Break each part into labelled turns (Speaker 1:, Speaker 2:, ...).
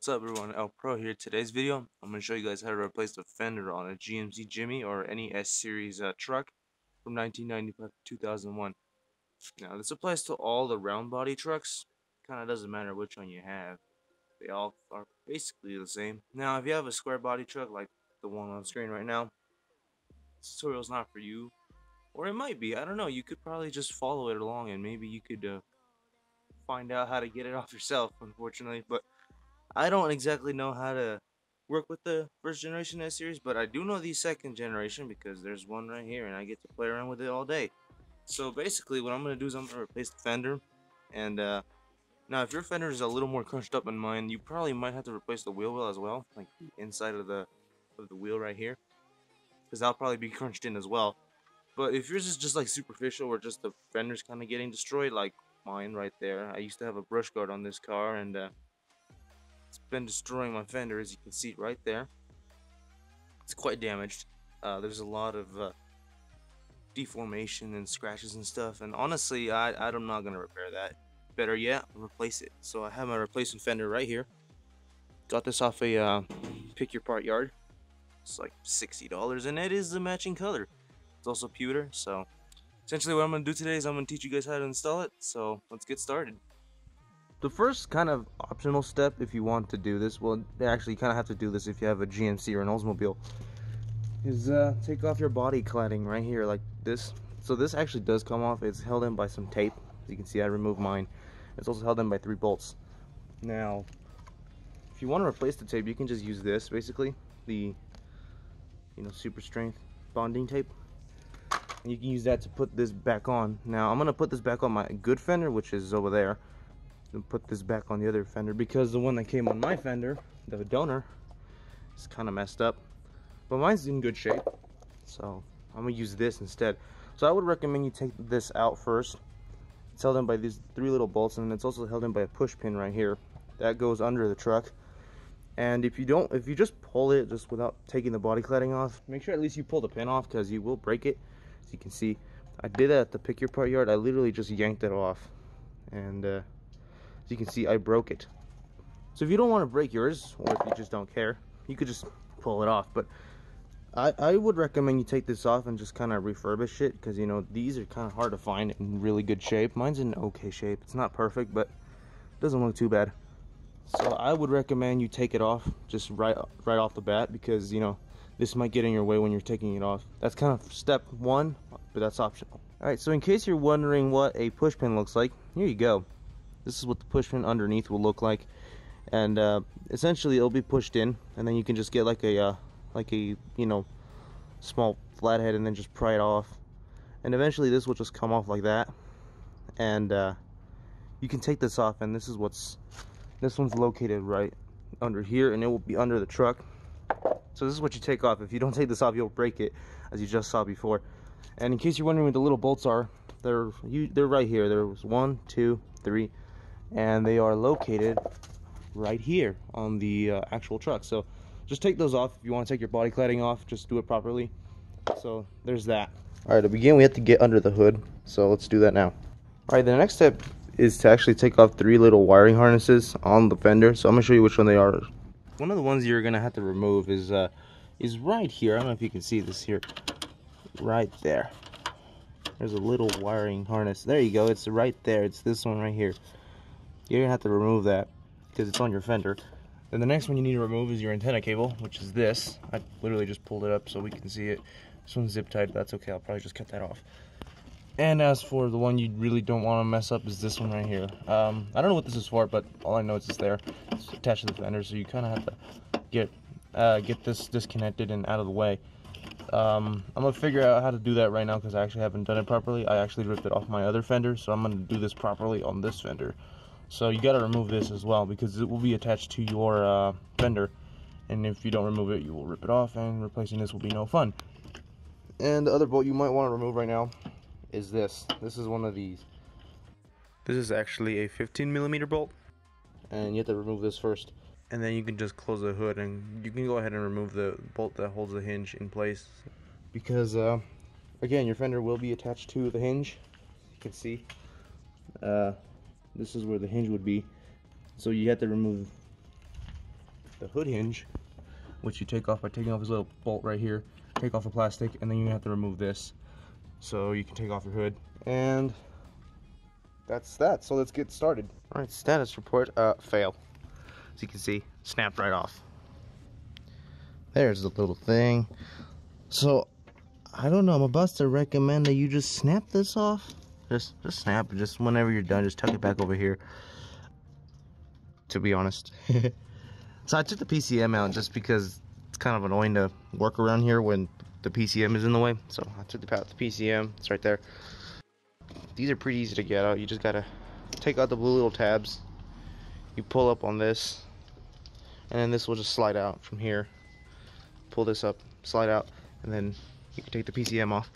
Speaker 1: What's up everyone? ElPro here. Today's video, I'm going to show you guys how to replace the fender on a GMC Jimmy or any S-Series uh, truck from 1995 to 2001. Now, this applies to all the round body trucks. Kind of doesn't matter which one you have. They all are basically the same. Now, if you have a square body truck like the one on screen right now, this tutorial's not for you. Or it might be. I don't know. You could probably just follow it along and maybe you could uh, find out how to get it off yourself, unfortunately. But I don't exactly know how to work with the first generation S series, but I do know the second generation because there's one right here and I get to play around with it all day. So basically what I'm going to do is I'm going to replace the fender and uh, now if your fender is a little more crunched up than mine, you probably might have to replace the wheel well as well, like the inside of the of the wheel right here because that'll probably be crunched in as well. But if yours is just like superficial or just the fender's kind of getting destroyed like mine right there. I used to have a brush guard on this car and uh, it's been destroying my fender as you can see right there. It's quite damaged. Uh, there's a lot of uh, deformation and scratches and stuff. And honestly, I, I'm not going to repair that. Better yet, replace it. So I have my replacement fender right here. Got this off a uh, pick your part yard. It's like $60 and it is the matching color. It's also pewter. So essentially what I'm going to do today is I'm going to teach you guys how to install it. So let's get started the first kind of optional step if you want to do this, well, actually kind of have to do this if you have a GMC or an Oldsmobile, is uh, take off your body cladding right here like this. So this actually does come off. It's held in by some tape. As you can see, I removed mine. It's also held in by three bolts. Now, if you want to replace the tape, you can just use this, basically, the, you know, super strength bonding tape. And you can use that to put this back on. Now, I'm going to put this back on my good fender, which is over there and put this back on the other fender because the one that came on my fender, the donor, is kind of messed up. But mine's in good shape, so I'm gonna use this instead. So I would recommend you take this out first. It's held in by these three little bolts, and it's also held in by a push pin right here. That goes under the truck. And if you don't, if you just pull it just without taking the body cladding off, make sure at least you pull the pin off because you will break it. As you can see, I did that at the pick your part yard. I literally just yanked it off, and uh, you can see I broke it. So if you don't want to break yours, or if you just don't care, you could just pull it off. But I, I would recommend you take this off and just kind of refurbish it because, you know, these are kind of hard to find in really good shape. Mine's in okay shape. It's not perfect, but it doesn't look too bad. So I would recommend you take it off just right, right off the bat because, you know, this might get in your way when you're taking it off. That's kind of step one, but that's optional. Alright, so in case you're wondering what a push pin looks like, here you go. This is what the push pin underneath will look like. And uh, essentially it'll be pushed in and then you can just get like a, uh, like a, you know, small flathead and then just pry it off. And eventually this will just come off like that. And uh, you can take this off and this is what's, this one's located right under here and it will be under the truck. So this is what you take off. If you don't take this off, you'll break it, as you just saw before. And in case you're wondering where the little bolts are, they're you, they're right here. There's one, two, three, and they are located right here on the uh, actual truck. So just take those off if you want to take your body cladding off just do it properly. So there's that. All right to begin we have to get under the hood so let's do that now. All right the next step is to actually take off three little wiring harnesses on the fender. So i'm gonna show you which one they are. One of the ones you're gonna have to remove is uh is right here. I don't know if you can see this here. Right there. There's a little wiring harness. There you go. It's right there. It's this one right here you're gonna have to remove that because it's on your fender. Then the next one you need to remove is your antenna cable, which is this. I literally just pulled it up so we can see it. This one's zip tied, that's okay, I'll probably just cut that off. And as for the one you really don't want to mess up is this one right here. Um, I don't know what this is for, but all I know is it's there. It's attached to the fender, so you kind of have to get uh, get this disconnected and out of the way. Um, I'm to figure out how to do that right now because I actually haven't done it properly. I actually ripped it off my other fender, so I'm to do this properly on this fender. So you got to remove this as well because it will be attached to your uh, fender. And if you don't remove it, you will rip it off and replacing this will be no fun. And the other bolt you might want to remove right now is this. This is one of these. This is actually a 15 millimeter bolt. And you have to remove this first. And then you can just close the hood and you can go ahead and remove the bolt that holds the hinge in place. Because, uh, again, your fender will be attached to the hinge. You can see. Uh, this is where the hinge would be so you have to remove the hood hinge, which you take off by taking off this little bolt right here, take off the plastic, and then you have to remove this. So you can take off your hood. And that's that. So let's get started. All right, status report, uh, fail. As you can see, snapped right off. There's the little thing. So, I don't know, I'm about to recommend that you just snap this off. Just, just snap, just whenever you're done, just tuck it back over here. To be honest. so I took the PCM out just because it's kind of annoying to work around here when the PCM is in the way. So I took the, the PCM, it's right there. These are pretty easy to get out. You just gotta take out the blue little tabs. You pull up on this, and then this will just slide out from here. Pull this up, slide out, and then you can take the PCM off,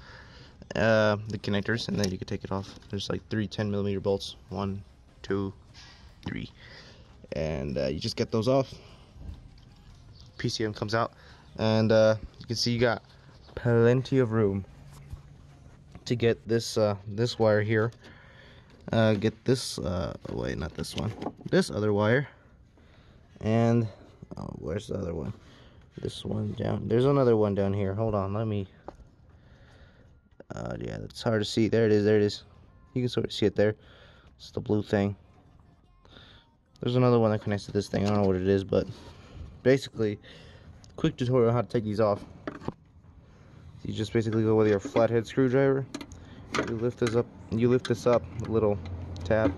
Speaker 1: uh, the connectors, and then you can take it off. There's like three 10 millimeter bolts. One, two, three. And uh, you just get those off. PCM comes out, and uh, you can see you got plenty of room to get this uh, this wire here. Uh, get this, uh, wait, not this one. This other wire. And, oh, where's the other one? This one down. There's another one down here. Hold on, let me. Uh, yeah, it's hard to see. There it is, there it is. You can sort of see it there. It's the blue thing. There's another one that connects to this thing. I don't know what it is, but basically, quick tutorial on how to take these off. You just basically go with your flathead screwdriver. You lift this up. You lift this up, a little tab.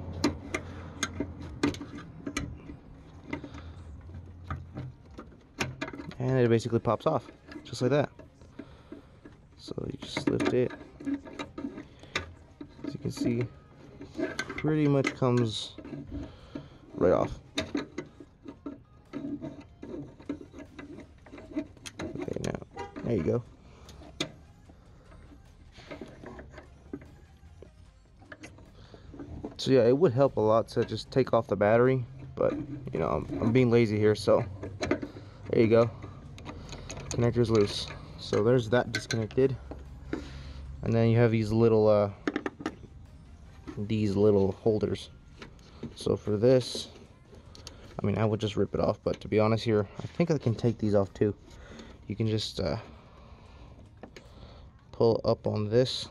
Speaker 1: And it basically pops off, just like that. So you just lift it. As you can see, pretty much comes right off. Okay, now, there you go. So yeah, it would help a lot to just take off the battery, but you know, I'm, I'm being lazy here, so there you go. Connector's loose. So there's that disconnected. And then you have these little, uh, these little holders. So for this, I mean, I would just rip it off, but to be honest here, I think I can take these off too. You can just, uh, pull up on this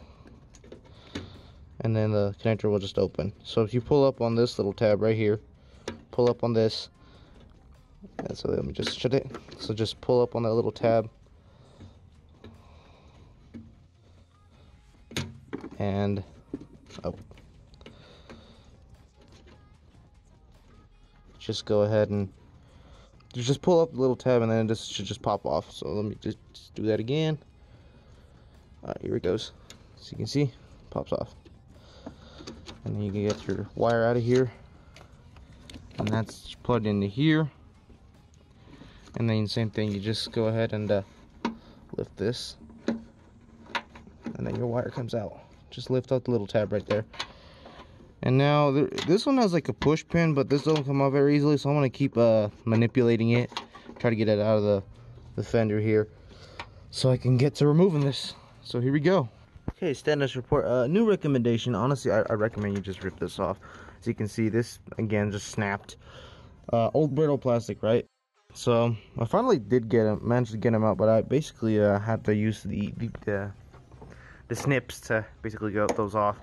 Speaker 1: and then the connector will just open. So if you pull up on this little tab right here, pull up on this, and so let me just shut it. So just pull up on that little tab, and up. Just go ahead and just pull up the little tab and then this should just pop off. So let me just, just do that again. Alright, here it goes. So you can see, pops off and then you can get your wire out of here and that's plugged into here and then same thing you just go ahead and uh, lift this and then your wire comes out just lift out the little tab right there and now this one has like a push pin but this doesn't come out very easily so I'm gonna keep uh, manipulating it try to get it out of the, the fender here so I can get to removing this so here we go Okay, status report. Uh, new recommendation. Honestly, I, I, recommend you just rip this off. As you can see, this, again, just snapped. Uh, old brittle plastic, right? So, I finally did get him, managed to get him out, but I basically uh, had to use the, the, the, snips to basically get those off.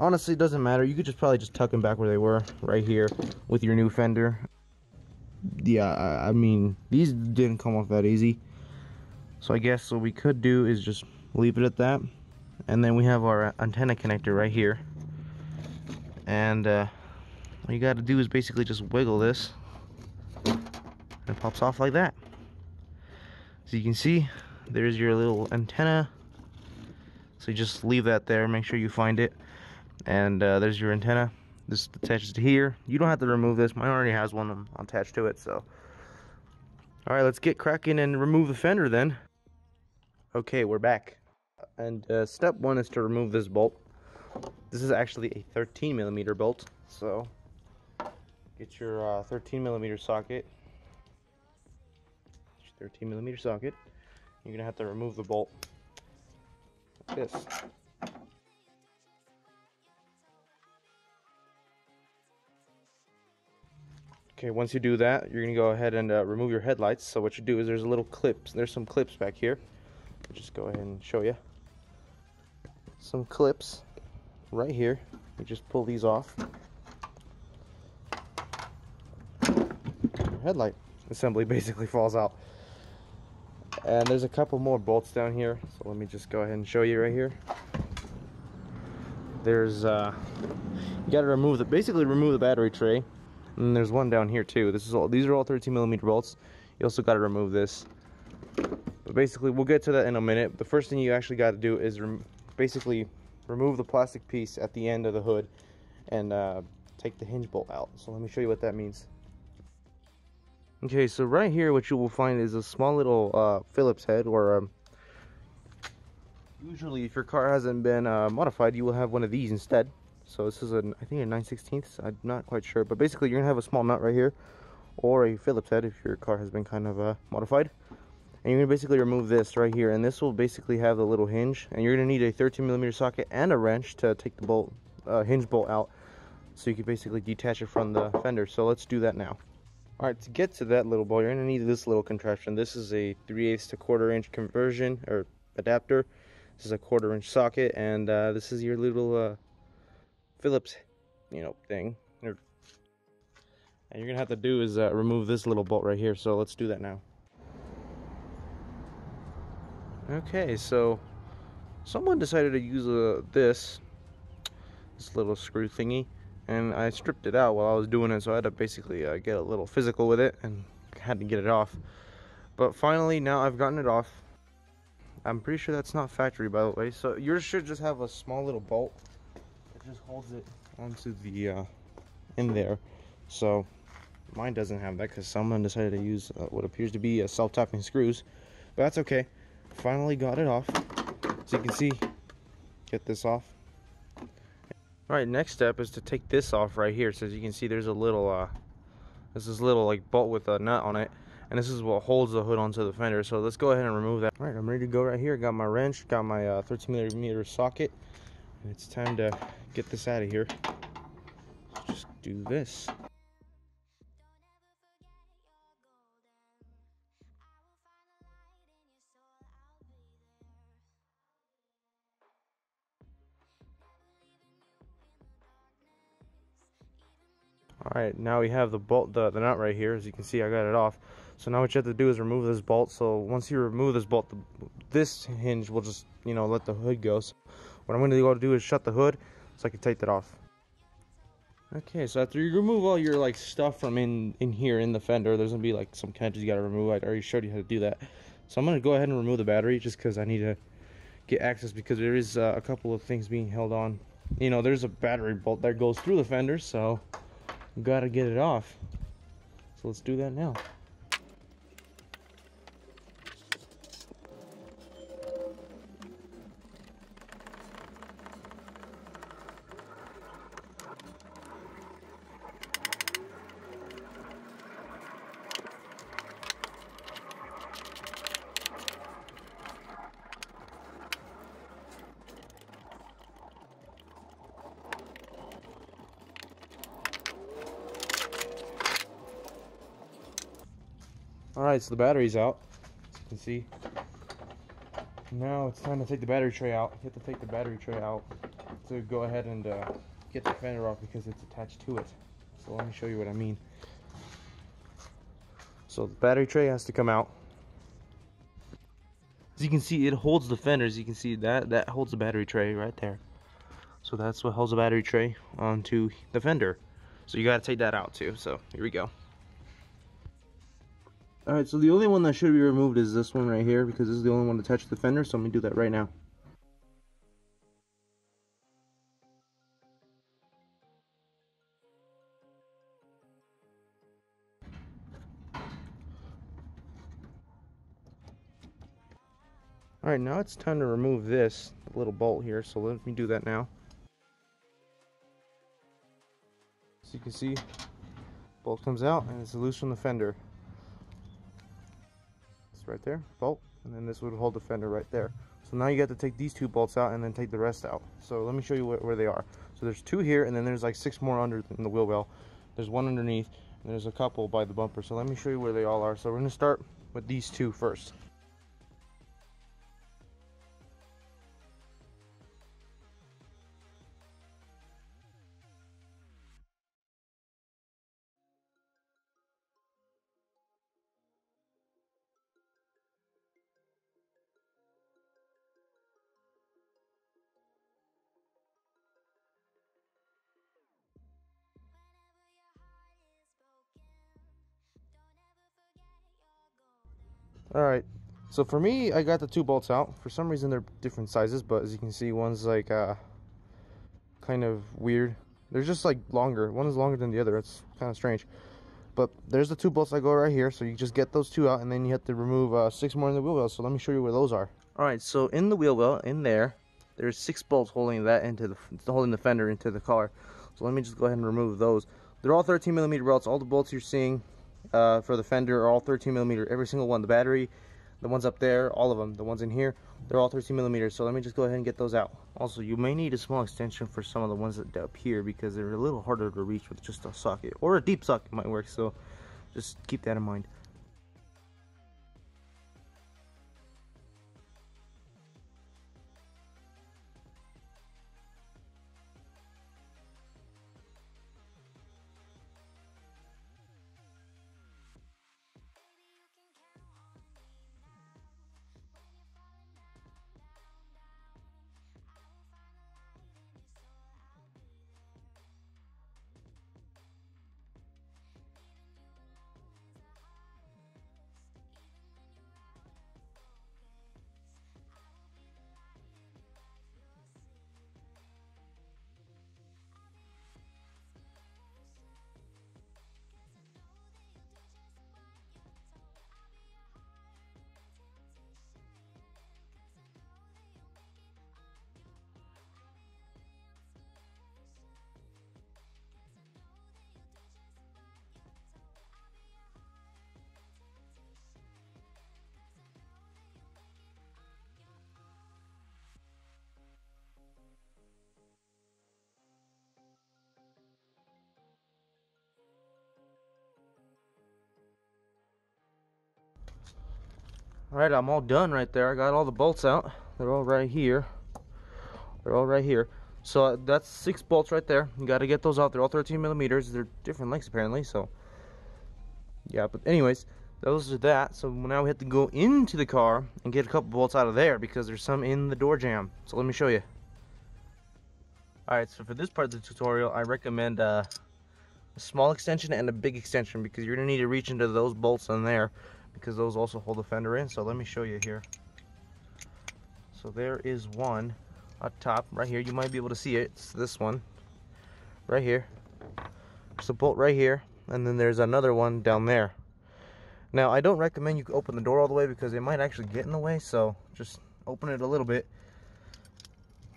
Speaker 1: Honestly, it doesn't matter. You could just probably just tuck them back where they were, right here, with your new fender. Yeah, I, I mean, these didn't come off that easy. So I guess what we could do is just leave it at that and then we have our antenna connector right here and uh, all you got to do is basically just wiggle this and it pops off like that so you can see there's your little antenna so you just leave that there make sure you find it. And uh, there's your antenna. This attaches to here. You don't have to remove this. Mine already has one attached to it so. All right let's get cracking and remove the fender then. Okay we're back. And uh, step one is to remove this bolt. This is actually a 13 millimeter bolt, so. Get your uh, 13 millimeter socket. 13 millimeter socket. You're gonna have to remove the bolt this. Okay, once you do that, you're gonna go ahead and uh, remove your headlights. So what you do is there's a little clips. There's some clips back here. I'll just go ahead and show you. Some clips right here. You just pull these off. Your headlight assembly basically falls out. And there's a couple more bolts down here. So let me just go ahead and show you right here. There's uh, you got to remove the basically remove the battery tray. And there's one down here too. This is all these are all 13 millimeter bolts. You also got to remove this. But basically we'll get to that in a minute. The first thing you actually got to do is rem basically remove the plastic piece at the end of the hood and uh, take the hinge bolt out. So let me show you what that means okay so right here what you will find is a small little uh, Phillips head or um, usually if your car hasn't been uh, modified you will have one of these instead so this is a, I think a 9 16 I'm not quite sure. But basically you're going to have a small nut right here. Or a Phillips head if your car has been kind of uh, modified. And you're going to basically remove this right here. And this will basically have the little hinge. And you're going to need a 13 millimeter socket and a wrench to take the bolt, uh, hinge bolt out. So you can basically detach it from the fender. So let's do that now. Alright, to get to that little bolt, you're to need this little contraption. This is a 3 8 to quarter inch conversion or adapter. This is a quarter inch socket. And uh, this is your little uh, Phillips, you know, thing. And you're gonna have to do is uh, remove this little bolt right here. So let's do that now. Okay, so someone decided to use uh, this, this little screw thingy, and I stripped it out while I was doing it. So I had to basically uh, get a little physical with it and had to get it off. But finally, now I've gotten it off. I'm pretty sure that's not factory, by the way. So yours should just have a small little bolt that just holds it onto the uh, in there. So mine doesn't have that because someone decided to use uh, what appears to be a self-tapping screws. But that's okay. Finally got it off. So you can see, get this off. Alright, next step is to take this off right here. So as you can see, there's a little, uh, this is little like bolt with a nut on it. And this is what holds the hood onto the fender. So let's go ahead and remove that. Alright, I'm ready to go right here. Got my wrench, got my uh, 13 millimeter socket. And it's time to get this out of here. Just do this. Alright, now we have the bolt, the, the nut right here. As you can see, I got it off. So now what you have to do is remove this bolt. So once you remove this bolt, the, this hinge will just, you know, let the hood go. So what I'm going to go to do is shut the hood so I can take that off. Okay, so after you remove all your like stuff from in in here in the fender, there's gonna be like some catches you gotta remove. I already showed you how to do that. So I'm gonna go ahead and remove the battery just because I need to get access because there is uh, a couple of things being held on. You know, there's a battery bolt that goes through the fender, so gotta get it off. So let's do that now. The battery's out, as you can see. Now it's time to take the battery tray out. You have to take the battery tray out to go ahead and uh, get the fender off because it's attached to it. So let me show you what I mean. So the battery tray has to come out. As you can see, it holds the fender. As you can see, that, that holds the battery tray right there. So that's what holds the battery tray onto the fender. So you got to take that out too. So here we go. Alright, so the only one that should be removed is this one right here because this is the only one attached to the fender, so I'm going to do that right now. Alright, now it's time to remove this little bolt here, so let me do that now. So you can see, bolt comes out and it's loose from the fender right there, bolt, and then this would hold the fender right there. So now you got to take these two bolts out and then take the rest out. So let me show you where, where they are. So there's two here, and then there's like six more under in the wheel well. There's one underneath, and There's a couple by the bumper, so let me show you where they all are. So we're gonna start with these two first. All right. So for me, I got the two bolts out. For some reason, they're different sizes, but as you can see, one's like uh, kind of weird. They're just like longer. One is longer than the other. It's kind of strange. But there's the two bolts that go right here. So you just get those two out, and then you have to remove uh, six more in the wheel well. So let me show you where those are. All right. So in the wheel well, in there, there's six bolts holding that into the holding the fender into the car. So let me just go ahead and remove those. They're all 13 millimeter bolts. All the bolts you're seeing uh, for the fender are all 13 millimeter. Every single one. The battery, the ones up there, all of them. The ones in here, they're all 13 millimeters. So let me just go ahead and get those out. Also, you may need a small extension for some of the ones that up here because they're a little harder to reach with just a socket or a deep socket might work. So just keep that in mind. All right, I'm all done right there. I got all the bolts out. They're all right here. They're all right here. So uh, that's six bolts right there. You got to get those out. They're all 13 millimeters. They're different lengths apparently. So yeah, but anyways, those are that. So now we have to go into the car and get a couple bolts out of there because there's some in the door jamb. So let me show you. All right, so for this part of the tutorial, I recommend uh, a small extension and a big extension because you're gonna need to reach into those bolts in there because those also hold the fender in. So let me show you here. So there is one up top right here. You might be able to see it. It's this one right here. There's a bolt right here. And then there's another one down there. Now, I don't recommend you open the door all the way because it might actually get in the way. So just open it a little bit.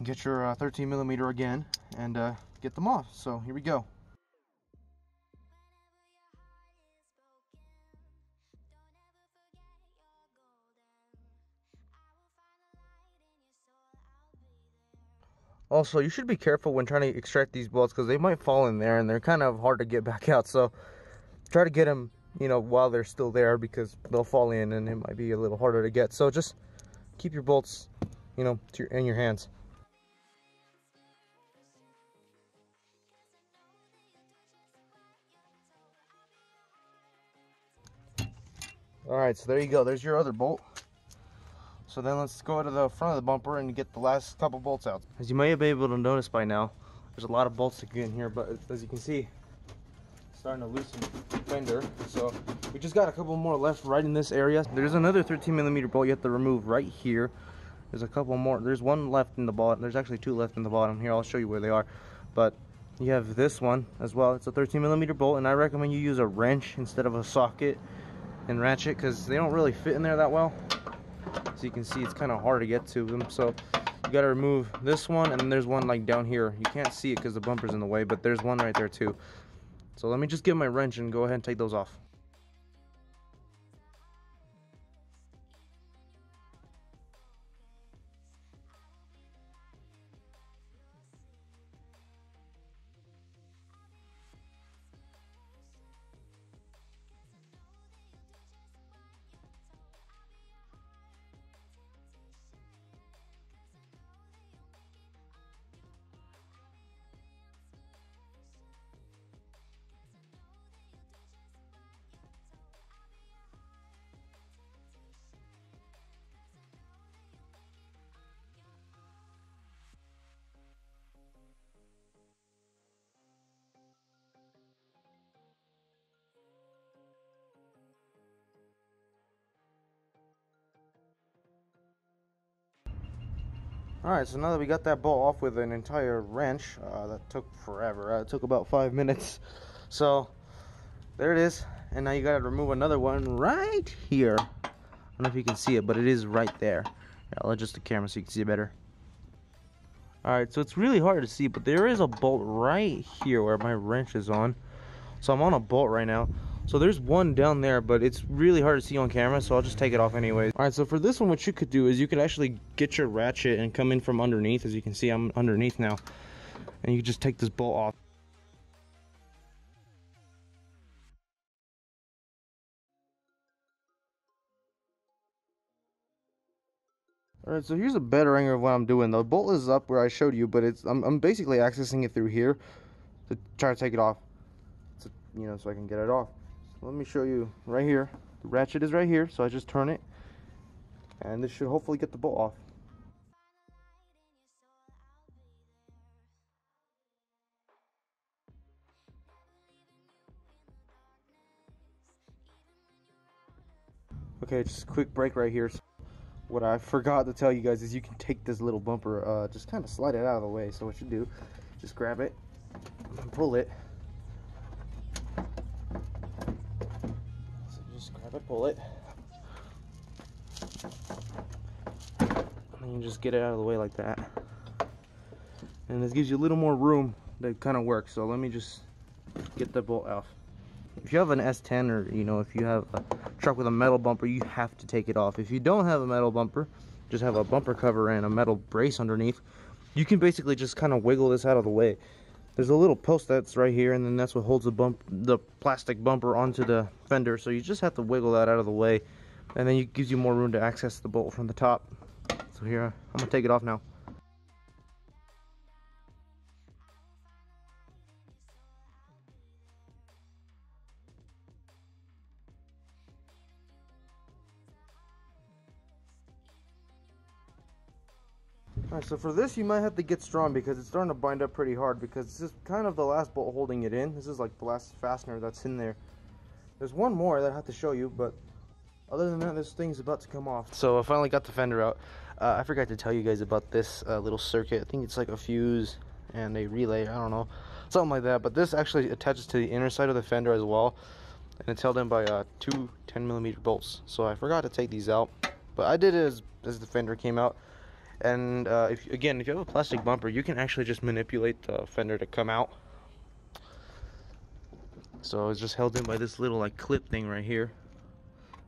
Speaker 1: Get your uh, 13 millimeter again and uh, get them off. So here we go. Also, you should be careful when trying to extract these bolts because they might fall in there and they're kind of hard to get back out. So try to get them, you know, while they're still there because they'll fall in and it might be a little harder to get. So just keep your bolts, you know, your, in your hands. All right, so there you go. There's your other bolt. So then let's go to the front of the bumper and get the last couple bolts out. As you may have been able to notice by now, there's a lot of bolts to get in here, but as you can see, starting to loosen the fender. So we just got a couple more left right in this area. There's another 13 millimeter bolt you have to remove right here. There's a couple more. There's one left in the bottom. There's actually two left in the bottom. Here, I'll show you where they are. But you have this one as well. It's a 13 millimeter bolt, and I recommend you use a wrench instead of a socket and ratchet because they don't really fit in there that well so you can see it's kind of hard to get to them. So you got to remove this one and then there's one like down here. You can't see it because the bumper's in the way but there's one right there too. So let me just get my wrench and go ahead and take those off
Speaker 2: Alright, so now that we got that bolt off with an entire wrench, uh, that took forever. Uh, it took about five minutes. So, there it is. And now you gotta remove another one right here. I don't know if you can see it, but it is right there. Yeah, I'll adjust the camera so you can see it better. Alright, so it's really hard to see, but there is a bolt right here where my wrench is on. So I'm on a bolt right now. So there's one down there, but it's really hard to see on camera, so I'll just take it off anyways. All right, so for this one, what you could do is you could actually get your ratchet and come in from underneath. As you can see, I'm underneath now. And you just take this bolt off. All right, so here's a better angle of what I'm doing. The bolt is up where I showed you, but it's I'm, I'm basically accessing it through here to try to take it off. To, you know, so I can get it off. So let me show you right here. The ratchet is right here, so I just turn it, and this should hopefully get the bolt off. Okay, just a quick break right here. What I forgot to tell you guys is you can take this little bumper, uh, just kind of slide it out of the way. So what you do, just grab it, and pull it. It, pull it. And you just get it out of the way like that. And this gives you a little more room to kind of work. So let me just get the bolt off. If you have an S10 or, you know, if you have a truck with a metal bumper, you have to take it off. If you don't have a metal bumper, just have a bumper cover and a metal brace underneath, you can basically just kind of wiggle this out of the way. There's a little post that's right here, and then that's what holds the bump, the plastic bumper onto the fender. So you just have to wiggle that out of the way, and then it gives you more room to access the bolt from the top. So here, I'm gonna take it off now. Alright, so for this you might have to get strong because it's starting to bind up pretty hard because this is kind of the last bolt holding it in. This is like the last fastener that's in there. There's one more that I have to show you, but other than that, this thing's about to come off. So I finally got the fender out. Uh, I forgot to tell you guys about this uh, little circuit. I think it's like a fuse and a relay, I don't know, something like that. But this actually attaches to the inner side of the fender as well. And it's held in by uh, two 10 millimeter bolts. So I forgot to take these out. But I did it as, as the fender came out and uh, if again if you have a plastic bumper you can actually just manipulate the fender to come out. So it's just held in by this little like clip thing right here.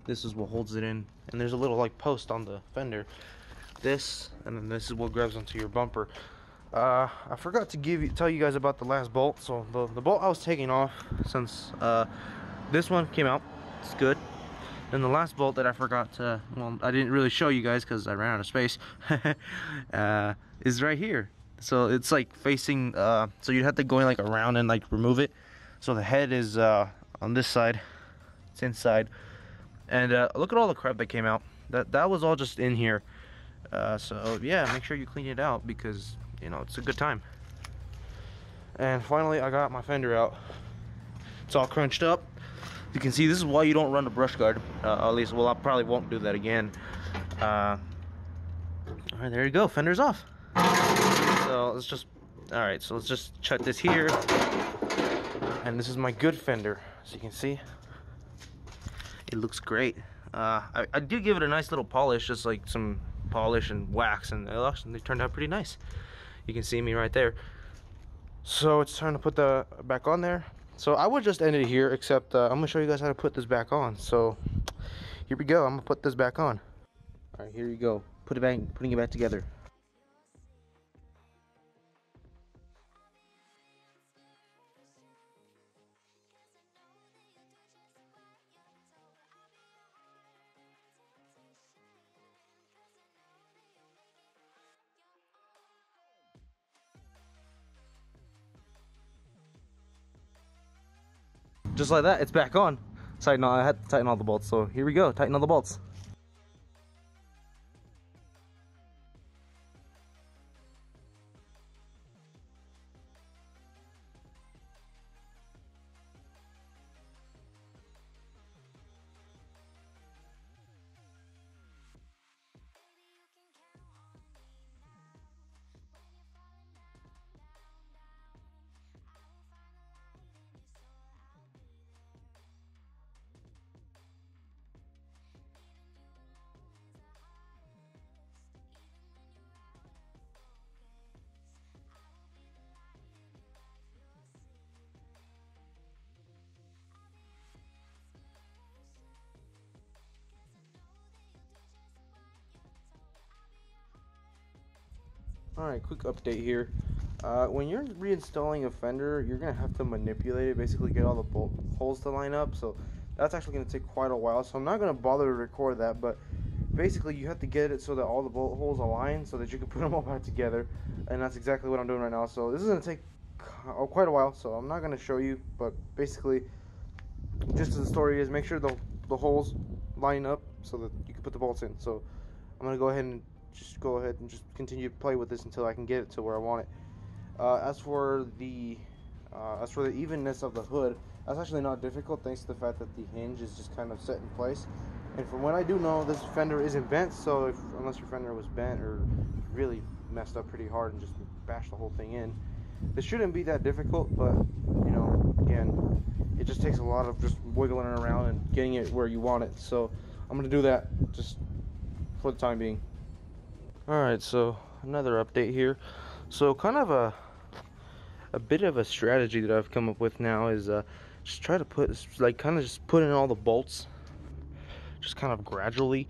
Speaker 2: This is what holds it in. And there's a little like post on the fender. This and then this is what grabs onto your bumper. Uh, I forgot to give you tell you guys about the last bolt. So the, the bolt I was taking off since uh, this one came out. It's good and the last bolt that I forgot to, well, I didn't really show you guys because I ran out of space, uh, is right here. So it's like facing, uh, so you'd have to go in like around and like remove it. So the head is uh, on this side, it's inside. And uh, look at all the crap that came out. That, that was all just in here. Uh, so yeah, make sure you clean it out because, you know, it's a good time. And finally, I got my fender out. It's all crunched up you can see this is why you don't run a brush guard uh, at least well I probably won't do that again. Uh, all right there you go. Fender's off. So let's just all right so let's just shut this here. And this is my good fender as you can see. It looks great. Uh, I, I did give it a nice little polish just like some polish and wax and they turned out pretty nice. You can see me right there. So it's time to put the back on there so I would just end it here, except uh, I'm gonna show you guys how to put this back on. So here we go. I'm gonna put this back on. All right, here you go. Put it back, putting it back together. Just like that, it's back on. Tighten all, I had to tighten all the bolts, so here we go, tighten all the bolts. Alright, quick update here. Uh, when you're reinstalling a fender, you're going to have to manipulate it, basically get all the bolt holes to line up. So that's actually going to take quite a while. So I'm not going to bother to record that, but basically you have to get it so that all the bolt holes align so that you can put them all back together. And that's exactly what I'm doing right now. So this is going to take oh, quite a while, so I'm not going to show you, but basically, just as the story is, make sure the, the holes line up so that you can put the bolts in. So I'm going to go ahead and just go ahead and just continue to play with this until I can get it to where I want it. Uh, as for the uh, as for the evenness of the hood, that's actually not difficult thanks to the fact that the hinge is just kind of set in place. And from what I do know, this fender isn't bent, so if unless your fender was bent or really messed up pretty hard and just bashed the whole thing in, this shouldn't be that difficult. But you know, again, it just takes a lot of just wiggling around and getting it where you want it. So I'm gonna do that just for the time being. Alright, so another update here. So kind of a a bit of a strategy that I've come up with now is uh, just try to put like kind of just put in all the bolts just kind of gradually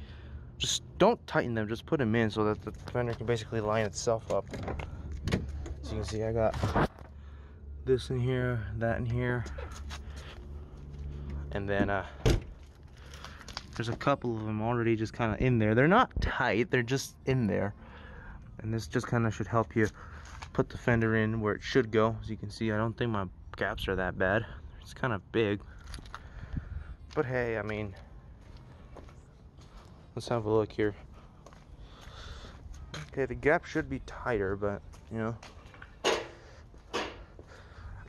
Speaker 2: just don't tighten them just put them in so that the fender can basically line itself up so you can see I got this in here that in here and then uh there's a couple of them already just kind of in there. They're not tight, they're just in there. And this just kind of should help you put the fender in where it should go. As you can see, I don't think my gaps are that bad. It's kind of big. But hey, I mean, let's have a look here. Okay, the gap should be tighter, but, you know,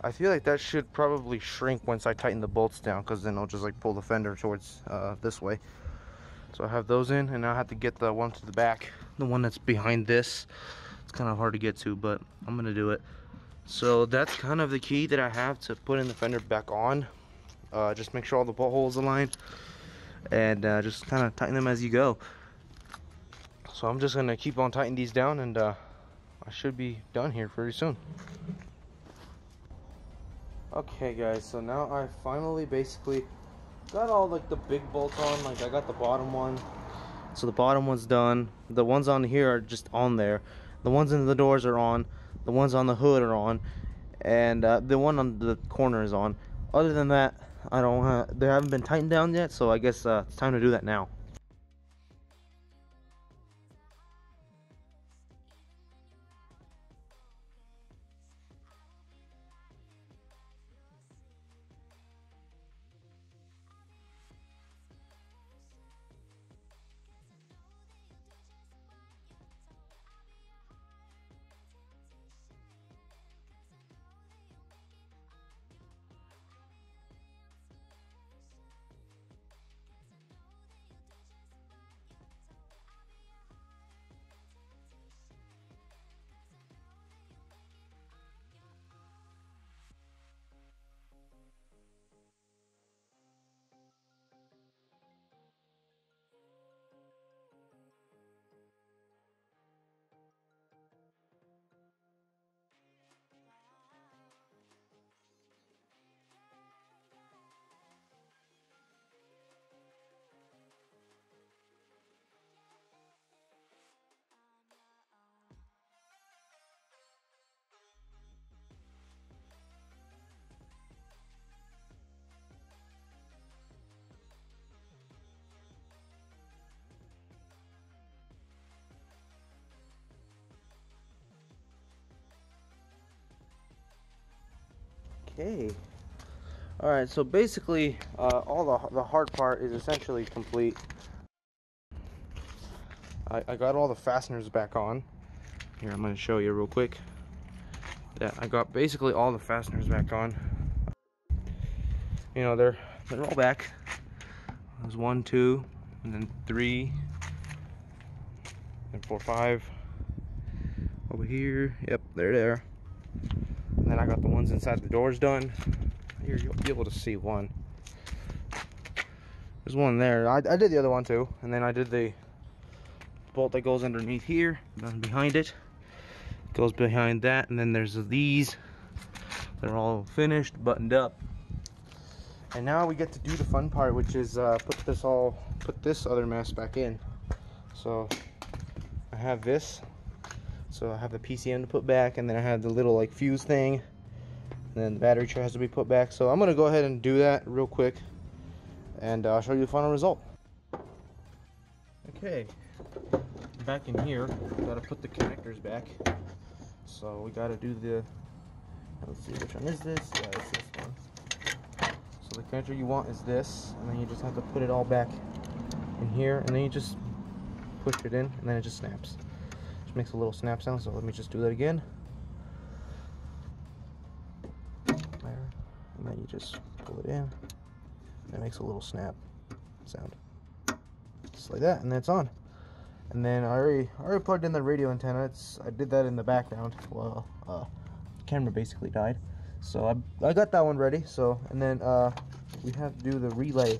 Speaker 2: I feel like that should probably shrink once I tighten the bolts down because then I'll just like pull the fender towards uh, this way. So I have those in and I have to get the one to the back, the one that's behind this. It's kind of hard to get to, but I'm gonna do it. So that's kind of the key that I have to put in the fender back on. Uh, just make sure all the bolt holes align and uh, just kind of tighten them as you go. So I'm just gonna keep on tightening these down and uh, I should be done here very soon. Okay guys, so now I finally basically got all like the big bolts on, like I got the bottom one. So the bottom one's done. The ones on here are just on there. The ones in the doors are on. The ones on the hood are on. And uh, the one on the corner is on. Other than that, I don't have, they haven't been tightened down yet, so I guess uh, it's time to do that now. Okay. All right, so basically, uh, all the, the hard part is essentially complete. I, I got all the fasteners back on. Here, I'm going to show you real quick. Yeah, I got basically all the fasteners back on. You know, they're they're all back. There's one, two, and then three, and four, five. Over here, yep, there then I got the ones inside the doors done. Here, you'll be able to see one. There's one there. I, I did the other one too. And then I did the bolt that goes underneath here, behind it. Goes behind that. And then there's these. They're all finished, buttoned up. And now we get to do the fun part, which is uh, put this all, put this other mess back in. So I have this So I have the PCM to put back, and then I have the little like fuse thing, and then the battery tray has to be put back. So I'm gonna go ahead and do that real quick, and I'll show you the final result. Okay, back in here, gotta put the connectors back. So we gotta do the. Let's see which one is this. Yeah, it's this one. So the connector you want is this, and then you just have to put it all back in here, and then you just push it in, and then it just snaps. Just makes a little snap sound. So let me just do that again. Then you just pull it in. It makes a little snap sound, just like that, and that's on. And then I already, I already plugged in the radio antenna. It's I did that in the background. Well, uh, camera basically died, so I, I got that one ready. So and then uh, we have to do the relay,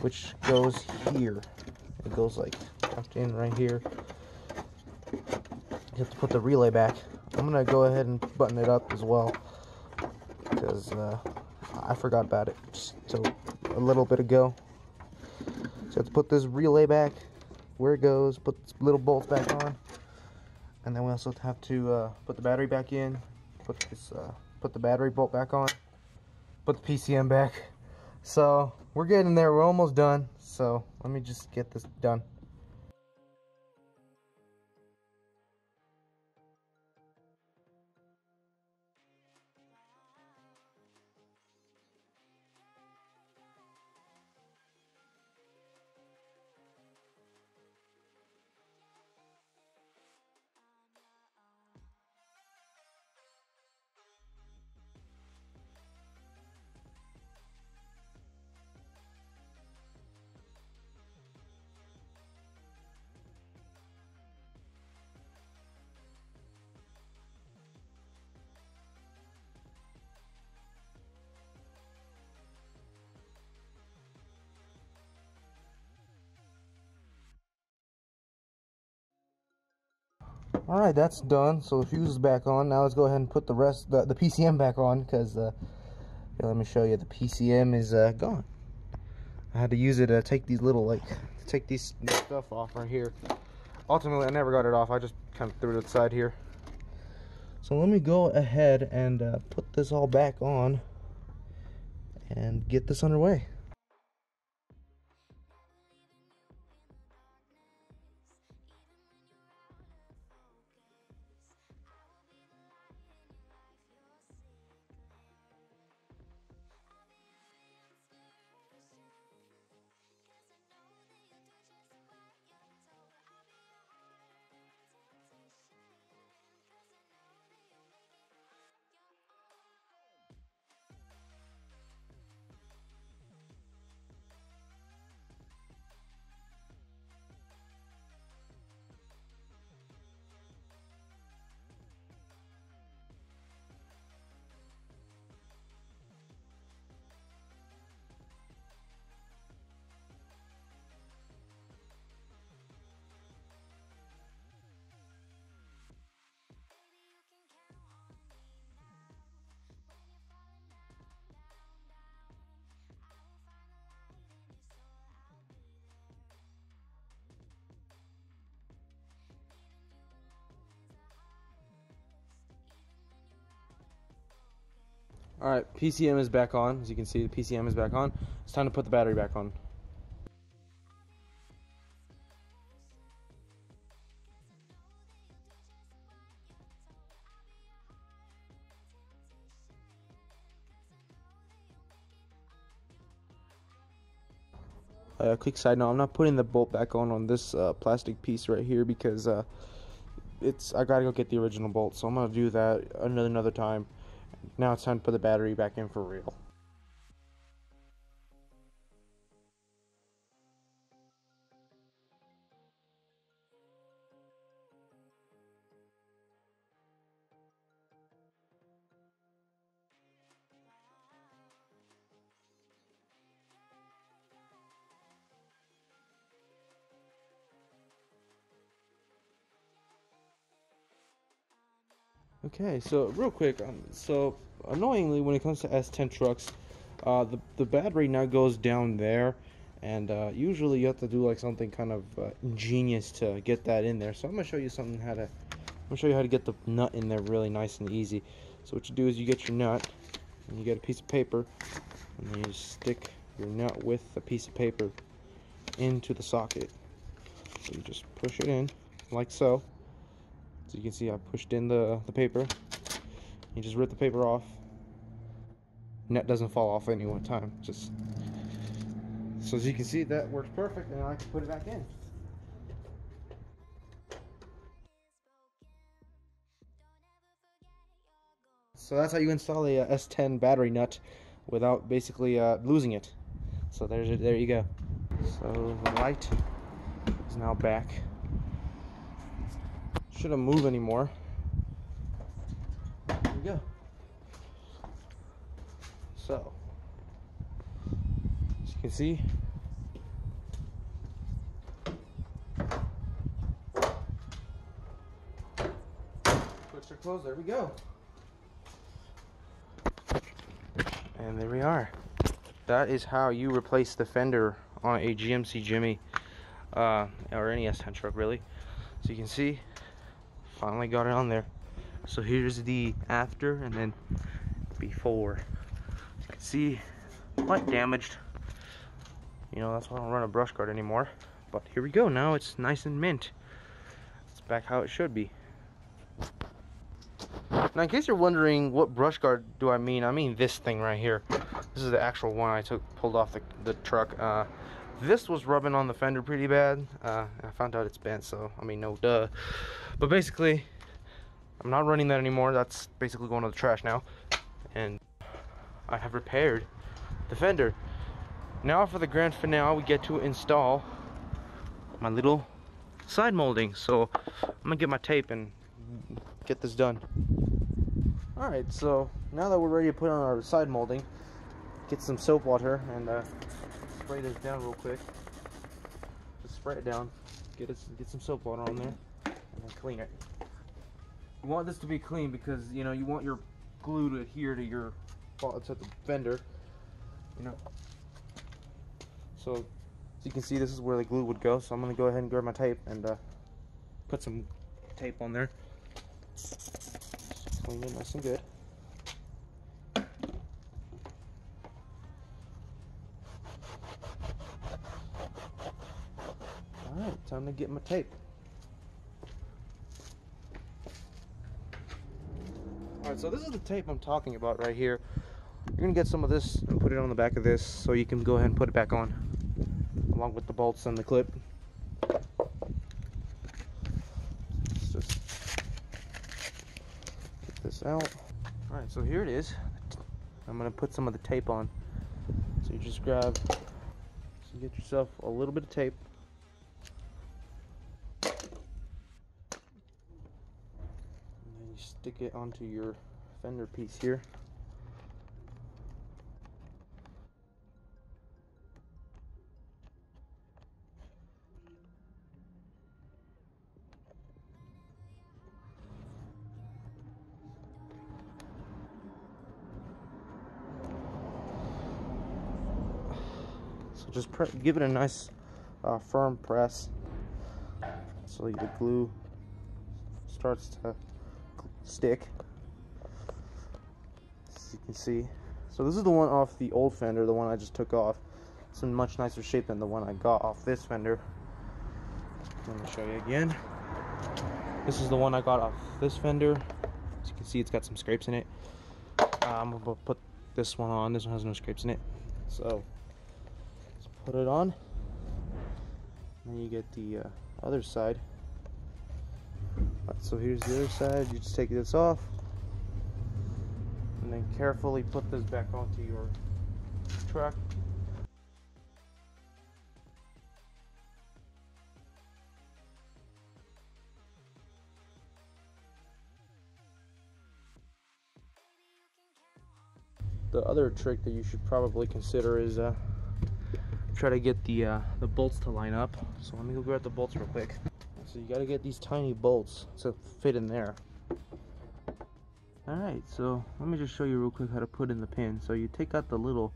Speaker 2: which goes here. It goes like tucked in right here. You have to put the relay back. I'm gonna go ahead and button it up as well because uh, I forgot about it just so a little bit ago. So to put this relay back where it goes, put little bolts back on, and then we also have to uh, put the battery back in, put this, uh, put the battery bolt back on, put the PCM back. So we're getting there. We're almost done. So let me just get this done. All right, that's done. So the fuse is back on. Now let's go ahead and put the rest, the, the PCM back on because, uh, let me show you, the PCM is uh, gone. I had to use it to take these little, like, to take these stuff off right here. Ultimately, I never got it off. I just kind of threw it aside here. So let me go ahead and uh, put this all back on and get this underway. All right, PCM is back on. As you can see, the PCM is back on. It's time to put the battery back on. A uh, quick side note: I'm not putting the bolt back on on this uh, plastic piece right here because uh, it's I gotta go get the original bolt. So I'm gonna do that another another time. Now it's time to put the battery back in for real. Okay, so real quick, um, so annoyingly, when it comes to S10 trucks, uh, the the battery now goes down there, and uh, usually you have to do like something kind of uh, ingenious to get that in there. So I'm gonna show you something how to I'm gonna show you how to get the nut in there really nice and easy. So what you do is you get your nut, and you get a piece of paper, and then you just stick your nut with a piece of paper into the socket. So you just push it in, like so. So you can see I pushed in the, the paper. You just rip the paper off. Net doesn't fall off any one time. Just so as you can see that works perfect and I can put it back in. So that's how you install a, uh, S10 battery nut without basically uh, losing it. So there's. There you go. So the light is now back. Shouldn't move anymore. There we go. So, as you can see, are closed. There we go. And there we are. That is how you replace the fender on a GMC Jimmy uh, or any S10 truck really. So you can see, finally got it on there. So here's the after and then before. You can see, quite damaged. You know, that's why I don't run a brush guard anymore. But here we go, now it's nice and mint. It's back how it should be. Now, in case you're wondering what brush guard do I mean, I mean this thing right here. This is the actual one I took pulled off the, the truck. Uh, this was rubbing on the fender pretty bad. Uh, I found out it's bent, so I mean, no duh. But basically, I'm not running that anymore. That's basically going to the trash now. And I have repaired the fender. Now for the grand finale, we get to install my little side molding. So I'm gonna get my tape and get this done. Alright, so now that we're ready to put on our side molding, get some soap water and uh, spray this down real quick. Just spray it down, get it, get some soap water on there, and clean it. You want this to be clean because you know you want your glue to adhere to your to the fender. You know. So as you can see, this is where the glue would go. So I'm gonna go ahead and grab my tape and uh, put some tape on there. Just clean it nice and good. Alright, time to get my tape. Alright, so this is the tape I'm talking about right here. You're to get some of this and put it on the back of this so you can go ahead and put it back on along with the bolts and the clip. Let's just get this out. Alright, so here it is. I'm to put some of the tape on. So you just grab, so get yourself a little bit of tape. Stick it onto your fender piece here. So just give it a nice uh, firm press so the glue starts to stick. As you can see. So this is the one off the old fender the one I just took off. It's in much nicer shape than the one I got off this fender. Let me show you again. This is the one I got off this fender. As you can see it's got some scrapes in it. Uh, I'm gonna put this one on. This one has no scrapes in it. So let's put it on. Then you get the uh, other side so here's the other side. You just take this off. And then carefully put this back onto your truck. The other trick that you should probably consider is uh, try to get the uh, the bolts to line up. So let me go grab the bolts real quick so you got to get these tiny bolts to fit in there. Alright, so let me just show you real quick how to put in the pin. So you take out the little,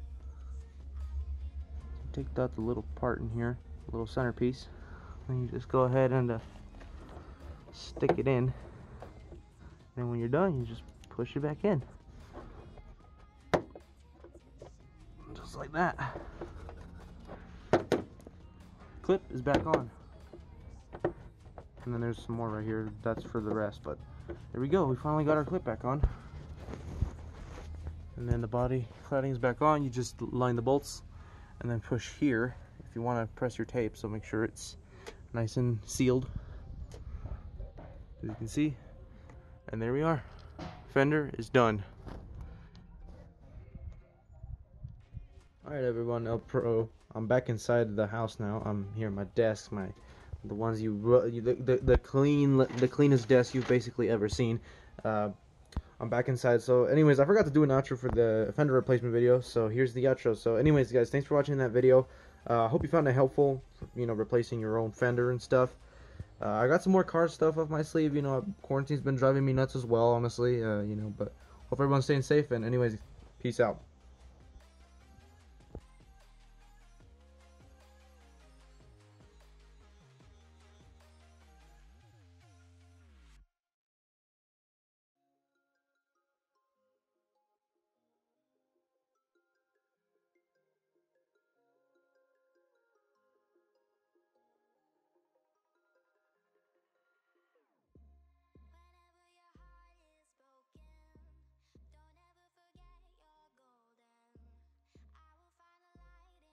Speaker 2: take out the little part in here, little centerpiece. And you just go ahead and uh, stick it in. And when you're done, you just push it back in. Just like that. Clip is back on. And then there's some more right here. That's for the rest, but there we go. We finally got our clip back on. And then the body cladding is back on. You just line the bolts and then push here if you want to press your tape. So make sure it's nice and sealed. As you can see. And there we are. Fender is done. Alright everyone, ElPro. I'm back inside the house now. I'm here at my desk, my the ones you, the, the, the clean the cleanest desk you've basically ever seen. Uh, I'm back inside. So anyways, I forgot to do an outro for the fender replacement video. So here's the outro. So anyways, guys, thanks for watching that video. I uh, hope you found it helpful, you know, replacing your own fender and stuff. Uh, I got some more car stuff up my sleeve. You know, quarantine's been driving me nuts as well, honestly. Uh, you know, but hope everyone's staying safe. And anyways, peace out.